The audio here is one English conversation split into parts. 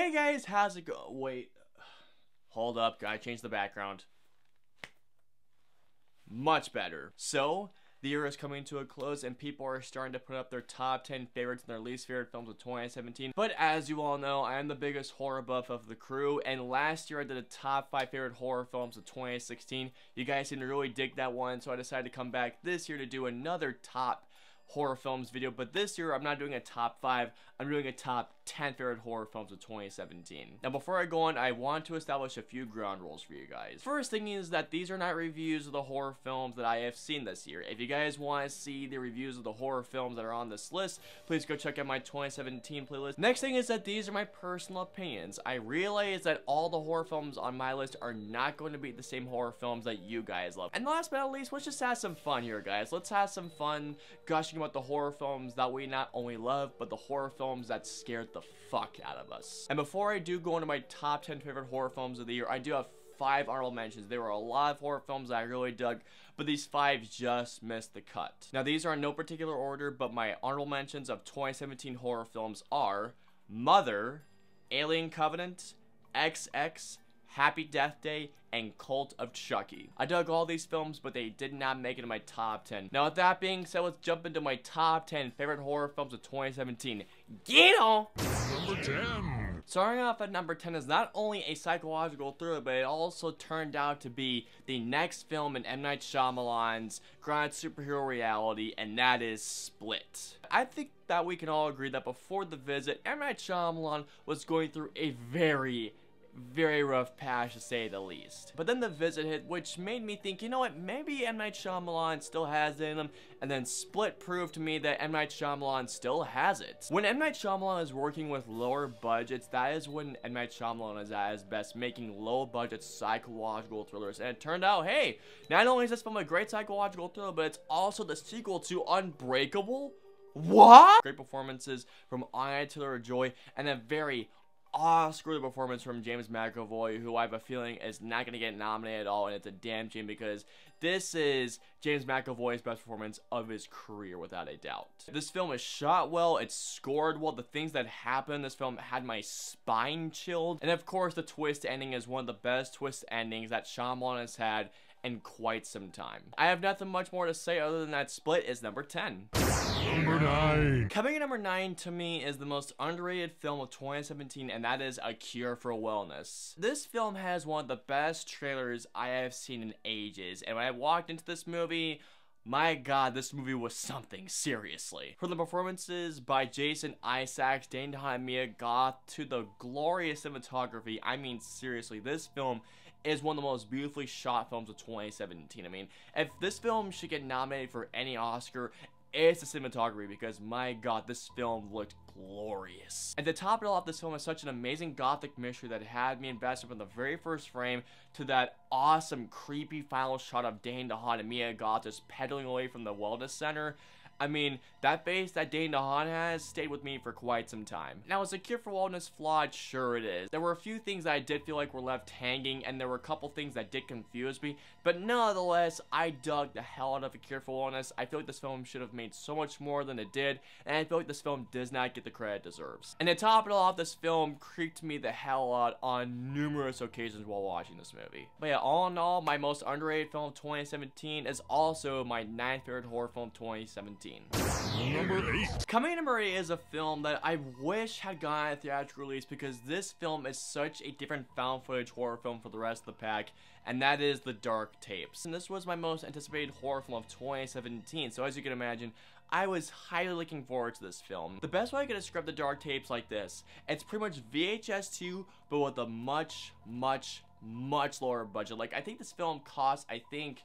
Hey guys, how's it go? Wait, hold up, gotta change the background. Much better. So, the year is coming to a close and people are starting to put up their top 10 favorites and their least favorite films of 2017. But as you all know, I am the biggest horror buff of the crew and last year I did a top 5 favorite horror films of 2016. You guys didn't really dig that one so I decided to come back this year to do another top horror films video, but this year I'm not doing a top 5, I'm doing a top 10 favorite horror films of 2017. Now before I go on, I want to establish a few ground rules for you guys. First thing is that these are not reviews of the horror films that I have seen this year. If you guys want to see the reviews of the horror films that are on this list, please go check out my 2017 playlist. Next thing is that these are my personal opinions. I realize that all the horror films on my list are not going to be the same horror films that you guys love. And last but not least, let's just have some fun here, guys. Let's have some fun gushing about the horror films that we not only love, but the horror films that scared the fuck out of us. And before I do go into my top 10 favorite horror films of the year, I do have five honorable mentions. There were a lot of horror films that I really dug, but these five just missed the cut. Now, these are in no particular order, but my honorable mentions of 2017 horror films are Mother, Alien Covenant, XX, Happy Death Day, and Cult of Chucky. I dug all these films, but they did not make it in my top 10. Now, with that being said, let's jump into my top 10 favorite horror films of 2017. Get on! Number 10. Starting off at number 10 is not only a psychological thriller, but it also turned out to be the next film in M. Night Shyamalan's grand superhero reality, and that is Split. I think that we can all agree that before the visit, M. Night Shyamalan was going through a very, very rough patch to say the least. But then the visit hit, which made me think, you know what, maybe M. Night Shyamalan still has it in him, and then Split proved to me that M. Night Shyamalan still has it. When M. Night Shyamalan is working with lower budgets, that is when M. Night Shyamalan is at his best, making low budget psychological thrillers. And it turned out, hey, not only is this film a great psychological thriller, but it's also the sequel to Unbreakable? What? Great performances from Anya Taylor-Joy and a very Oscar performance from James McAvoy, who I have a feeling is not going to get nominated at all, and it's a damn shame because this is James McAvoy's best performance of his career, without a doubt. This film is shot well, it's scored well, the things that happen in this film had my spine chilled, and of course the twist ending is one of the best twist endings that Shyamalan has had in quite some time. I have nothing much more to say other than that Split is number 10. Number 9. Coming at number 9 to me is the most underrated film of 2017 and that is A Cure for Wellness. This film has one of the best trailers I have seen in ages and when I walked into this movie my god, this movie was something, seriously. From the performances by Jason Isaacs, Dane DeHaan, Mia Goth, to the glorious cinematography, I mean, seriously, this film is one of the most beautifully shot films of 2017. I mean, if this film should get nominated for any Oscar, it's the cinematography because my god, this film looked glorious. And to top it all off, this film is such an amazing gothic mystery that had me invested from the very first frame to that awesome creepy final shot of Dane DeHaan and Mia Goth just pedaling away from the wellness center. I mean, that face that Dane DeHaan has stayed with me for quite some time. Now, is A Cure for Wellness flawed? Sure it is. There were a few things that I did feel like were left hanging, and there were a couple things that did confuse me, but nonetheless, I dug the hell out of A Cure for Wellness. I feel like this film should have made so much more than it did, and I feel like this film does not get the credit it deserves. And to top it all off, this film creeped me the hell out on numerous occasions while watching this movie. But yeah, all in all, my most underrated film of 2017 is also my ninth favorite horror film of 2017. Number 8. Coming number 8 is a film that I wish had gotten a theatrical release because this film is such a different found footage horror film for the rest of the pack, and that is The Dark Tapes. And this was my most anticipated horror film of 2017, so as you can imagine, I was highly looking forward to this film. The best way I could describe The Dark Tapes like this, it's pretty much VHS 2, but with a much, much, much lower budget. Like, I think this film cost, I think,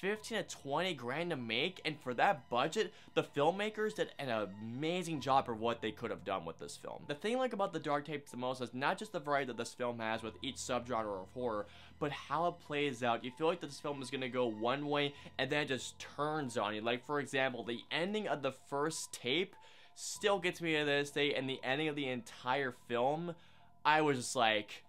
15 to 20 grand to make and for that budget the filmmakers did an amazing job for what they could have done with this film. The thing like about the dark tapes the most is not just the variety that this film has with each subgenre of horror but how it plays out. You feel like this film is gonna go one way and then it just turns on you. Like for example the ending of the first tape still gets me to this day and the ending of the entire film i was just like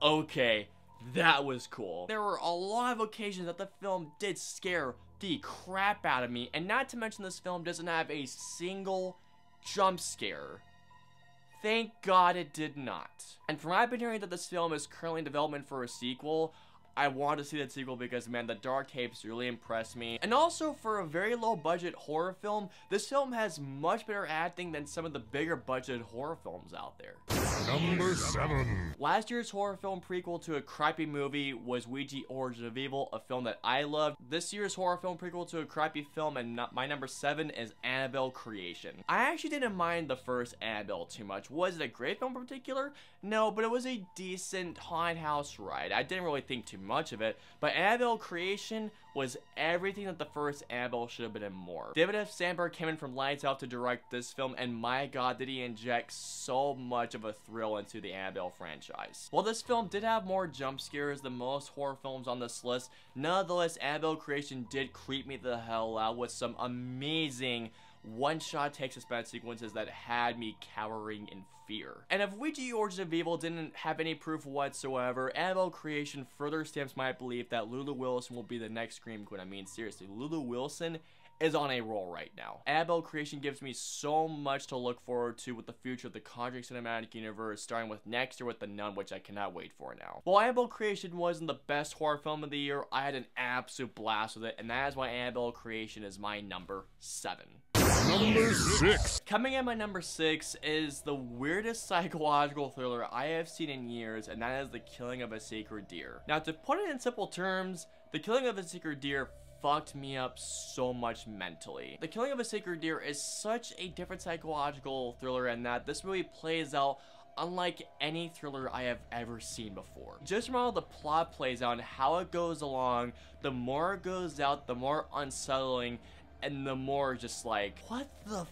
okay that was cool. There were a lot of occasions that the film did scare the crap out of me, and not to mention this film doesn't have a single jump scare Thank God it did not. And from what I've been hearing that this film is currently in development for a sequel, I want to see that sequel because, man, the Dark Tapes really impressed me. And also, for a very low budget horror film, this film has much better acting than some of the bigger budget horror films out there. Number 7. Last year's horror film prequel to a crappy movie was Ouija Origin of Evil, a film that I loved. This year's horror film prequel to a crappy film, and my number 7 is Annabelle Creation. I actually didn't mind the first Annabelle too much. Was it a great film in particular? No, but it was a decent haunted house ride. I didn't really think too much of it, but Annabelle Creation was everything that the first Annabelle should have been and more. David F. Sandberg came in from Lights Out to direct this film, and my god, did he inject so much of a thrill into the Annabelle franchise. While this film did have more jump scares than most horror films on this list, nonetheless, Annabelle Creation did creep me the hell out with some amazing one-shot take suspense sequences that had me cowering in fear. And if Ouija Origin of Evil didn't have any proof whatsoever, Annabelle Creation further stamps my belief that Lulu Wilson will be the next Scream Queen. I mean, seriously, Lulu Wilson is on a roll right now. Annabelle Creation gives me so much to look forward to with the future of the Conjuring Cinematic Universe, starting with next year with The Nun, which I cannot wait for now. While Annabelle Creation wasn't the best horror film of the year, I had an absolute blast with it, and that is why Annabelle Creation is my number 7. Number 6. Coming in my number 6 is the weirdest psychological thriller I have seen in years, and that is The Killing of a Sacred Deer. Now, to put it in simple terms, The Killing of a Sacred Deer fucked me up so much mentally. The Killing of a Sacred Deer is such a different psychological thriller in that this movie plays out unlike any thriller I have ever seen before. Just from how the plot plays out and how it goes along, the more it goes out, the more unsettling and the more just like, what the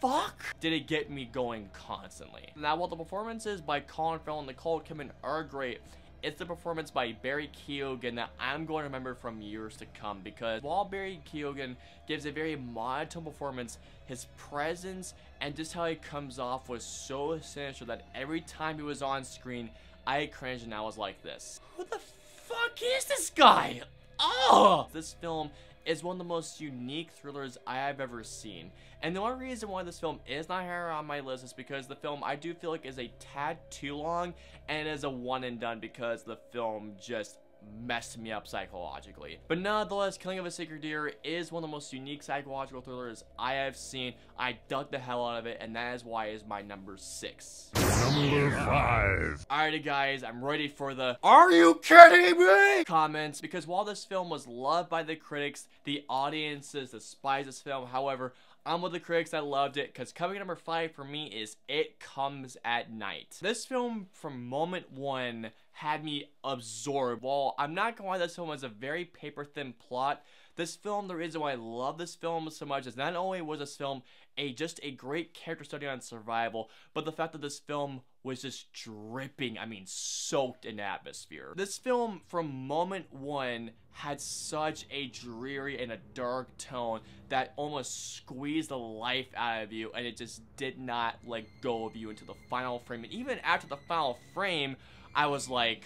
fuck did it get me going constantly. Now, while the performances by Colin Farrell and Nicole Kidman are great, it's the performance by Barry Keoghan that I'm going to remember from years to come because while Barry Keoghan gives a very monotone performance, his presence and just how he comes off was so sinister that every time he was on screen, I cringed and I was like this. Who the fuck is this guy? Oh! This film is one of the most unique thrillers I have ever seen. And the only reason why this film is not higher on my list is because the film I do feel like is a tad too long and is a one and done because the film just messed me up psychologically. But nonetheless, Killing of a Sacred Deer is one of the most unique psychological thrillers I have seen. I dug the hell out of it, and that is why it is my number six. Number 5. Alrighty guys, I'm ready for the Are you kidding me? comments because while this film was loved by the critics, the audiences despise this film. However, I'm with the critics that loved it because coming number five for me is It Comes at Night. This film from moment one had me absorbed. While I'm not gonna lie, this film has a very paper thin plot. This film, the reason why I love this film so much is not only was this film a just a great character study on survival, but the fact that this film was just dripping, I mean, soaked in atmosphere. This film, from moment one, had such a dreary and a dark tone that almost squeezed the life out of you, and it just did not let go of you until the final frame. And even after the final frame, I was like,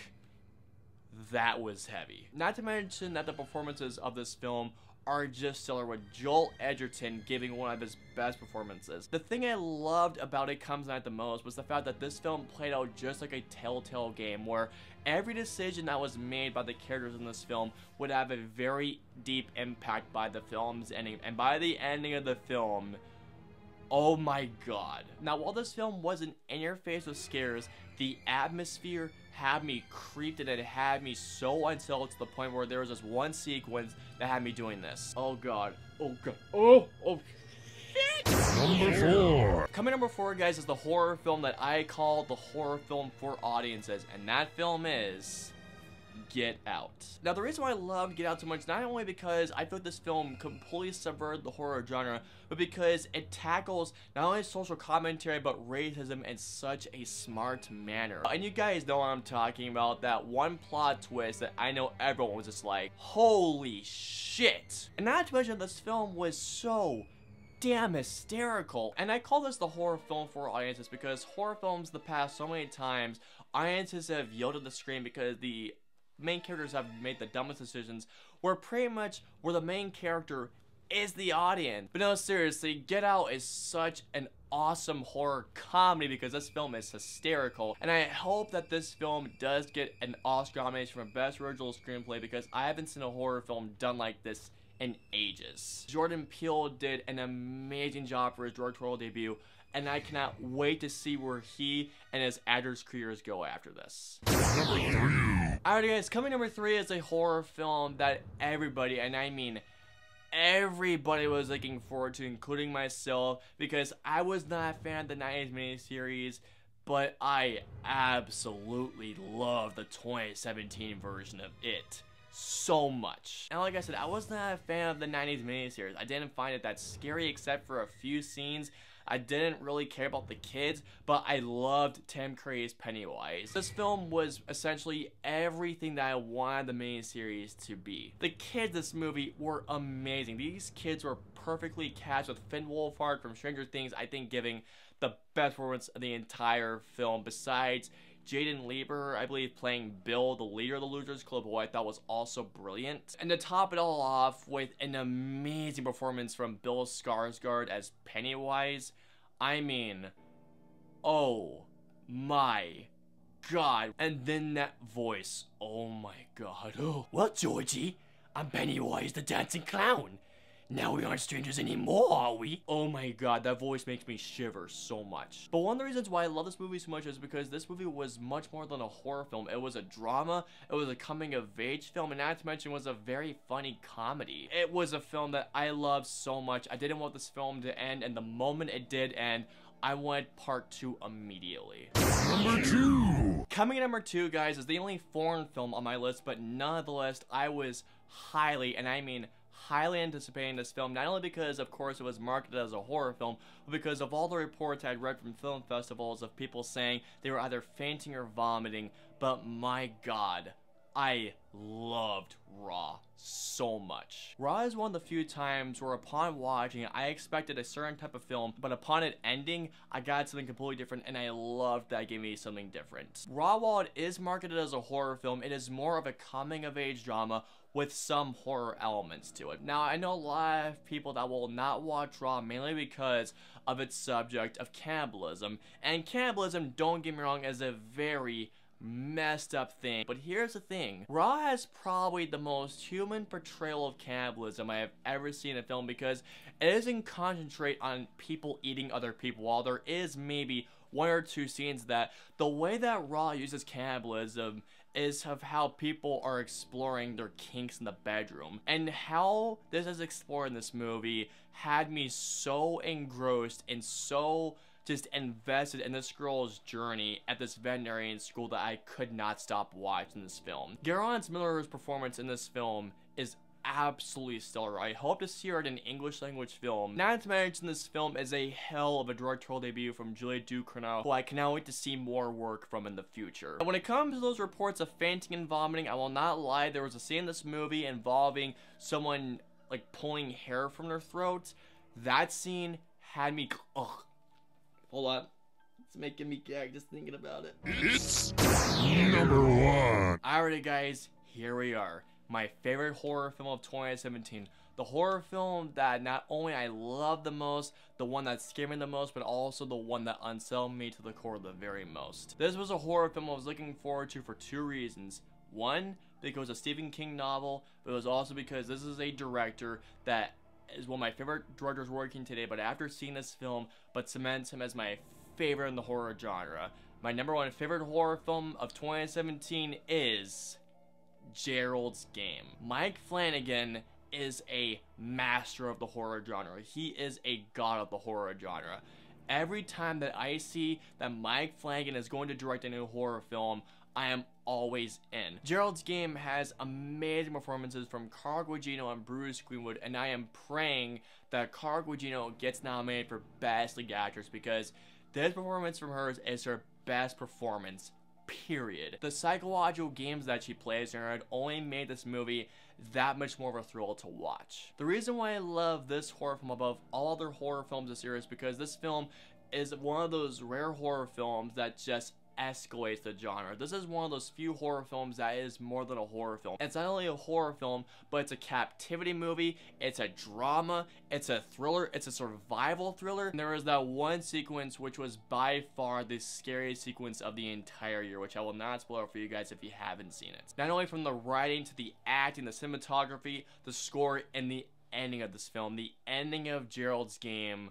that was heavy. Not to mention that the performances of this film are just stellar with Joel Edgerton giving one of his best performances. The thing I loved about It Comes Night the most was the fact that this film played out just like a telltale game where every decision that was made by the characters in this film would have a very deep impact by the film's ending. And by the ending of the film, oh my god. Now while this film wasn't in your face with scares, the atmosphere had me creeped and it had me so unsettled to the point where there was this one sequence that had me doing this. Oh god. Oh god. Oh, oh shit! Number 4. Coming number four, guys, is the horror film that I call the horror film for audiences, and that film is Get Out. Now, the reason why I love Get Out so much, not only because I feel this film completely subverted the horror genre, but because it tackles not only social commentary, but racism in such a smart manner. And you guys know what I'm talking about, that one plot twist that I know everyone was just like, holy shit. And not to mention, this film was so damn hysterical. And I call this the horror film for audiences because horror films the past so many times, audiences have yelled at the screen because the main characters have made the dumbest decisions where pretty much where the main character is the audience. But no, seriously, Get Out is such an awesome horror comedy because this film is hysterical. And I hope that this film does get an Oscar nomination for Best Original Screenplay because I haven't seen a horror film done like this in ages. Jordan Peele did an amazing job for his directorial debut and I cannot wait to see where he and his actors' careers go after this. Alright guys, coming number three is a horror film that everybody, and I mean everybody was looking forward to, including myself, because I was not a fan of the 90s miniseries, but I absolutely love the 2017 version of it so much. And like I said, I was not a fan of the 90s miniseries. I didn't find it that scary except for a few scenes. I didn't really care about the kids, but I loved Tim Curry's Pennywise. This film was essentially everything that I wanted the miniseries to be. The kids in this movie were amazing. These kids were perfectly cast with Finn Wolfhard from Stranger Things, I think giving the best performance of the entire film besides Jaeden Lieber, I believe, playing Bill, the leader of the Losers Club, who I thought was also brilliant. And to top it all off with an amazing performance from Bill Skarsgård as Pennywise, I mean, oh my god. And then that voice, oh my god. Oh, well, Georgie, I'm Pennywise the Dancing Clown. Now we aren't strangers anymore, are we? Oh my god, that voice makes me shiver so much. But one of the reasons why I love this movie so much is because this movie was much more than a horror film. It was a drama, it was a coming of age film, and not to mention was a very funny comedy. It was a film that I loved so much. I didn't want this film to end, and the moment it did end, I wanted part two immediately. Number two. Coming at number two, guys, is the only foreign film on my list, but nonetheless, I was highly, and I mean highly anticipating this film, not only because, of course, it was marketed as a horror film, but because of all the reports I'd read from film festivals of people saying they were either fainting or vomiting. But my god, I loved Raw so much. Raw is one of the few times where upon watching I expected a certain type of film, but upon it ending, I got something completely different, and I loved that it gave me something different. Raw, while it is marketed as a horror film, it is more of a coming-of-age drama with some horror elements to it. Now, I know a lot of people that will not watch Raw mainly because of its subject of cannibalism, and cannibalism, don't get me wrong, is a very messed up thing. But here's the thing. Raw has probably the most human portrayal of cannibalism I have ever seen in a film because it doesn't concentrate on people eating other people. While there is maybe one or two scenes that the way that Raw uses cannibalism is of how people are exploring their kinks in the bedroom. And how this is explored in this movie had me so engrossed and so just invested in this girl's journey at this veterinarian school that I could not stop watching this film. Garance Marillier's performance in this film is absolutely stellar. I hope to see her in an English language film. Not to mention this film is a hell of a directorial debut from Julia Ducournau, who I cannot wait to see more work from in the future. And when it comes to those reports of fainting and vomiting, I will not lie, there was a scene in this movie involving someone like pulling hair from their throat. That scene had me, ugh, Hold on. It's making me gag just thinking about it. It's number one. Alrighty, guys, here we are. My favorite horror film of 2017. The horror film that not only I love the most, the one that scared me the most, but also the one that unsettled me to the core the very most. This was a horror film I was looking forward to for two reasons. One, because it's a Stephen King novel, but it was also because this is a director that is one of my favorite directors working today, but after seeing this film, but cements him as my favorite in the horror genre. My number one favorite horror film of 2017 is Gerald's Game. Mike Flanagan is a master of the horror genre. He is a god of the horror genre. Every time that I see that Mike Flanagan is going to direct a new horror film, I am always in. Gerald's Game has amazing performances from Gugino and Bruce Greenwood, and I am praying that Gugino gets nominated for Best Lead Actress because this performance from hers is her best performance, period. The psychological games that she plays in it only made this movie that much more of a thrill to watch. The reason why I love this horror film above all other horror films this year is because this film is one of those rare horror films that just escalates the genre. This is one of those few horror films that is more than a horror film. It's not only a horror film, but it's a captivity movie, it's a drama, it's a thriller, it's a survival thriller. And there was that one sequence which was by far the scariest sequence of the entire year, which I will not spoil for you guys if you haven't seen it. Not only from the writing to the acting, the cinematography, the score, and the ending of this film. The ending of Gerald's Game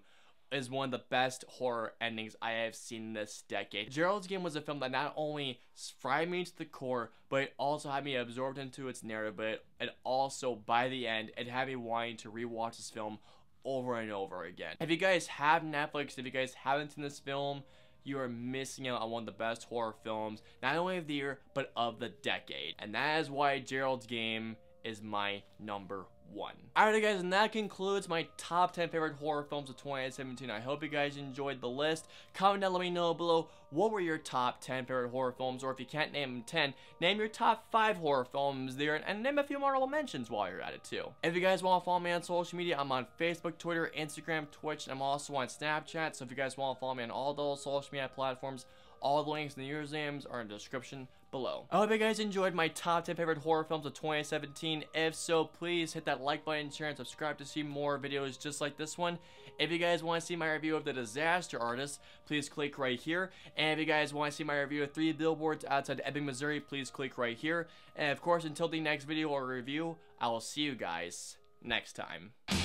is one of the best horror endings I have seen this decade. Gerald's Game was a film that not only fried me to the core, but it also had me absorbed into its narrative, but it also, by the end, it had me wanting to rewatch this film over and over again. If you guys have Netflix, if you guys haven't seen this film, you are missing out on one of the best horror films, not only of the year, but of the decade. And that is why Gerald's Game is my number one. Alright guys, and that concludes my top 10 favorite horror films of 2017. I hope you guys enjoyed the list. Comment down, let me know below what were your top 10 favorite horror films, or if you can't name them 10, name your top 5 horror films there, and name a few more honorable mentions while you're at it too. If you guys want to follow me on social media, I'm on Facebook, Twitter, Instagram, Twitch, and I'm also on Snapchat, so if you guys want to follow me on all those social media platforms, all the links and the usernames are in the description below. I hope you guys enjoyed my top 10 favorite horror films of 2017. If so, please hit that like button, share, and subscribe to see more videos just like this one. If you guys want to see my review of The Disaster Artist, please click right here. And if you guys want to see my review of 3 Billboards Outside Ebbing, Missouri, please click right here. And of course, until the next video or review, I will see you guys next time.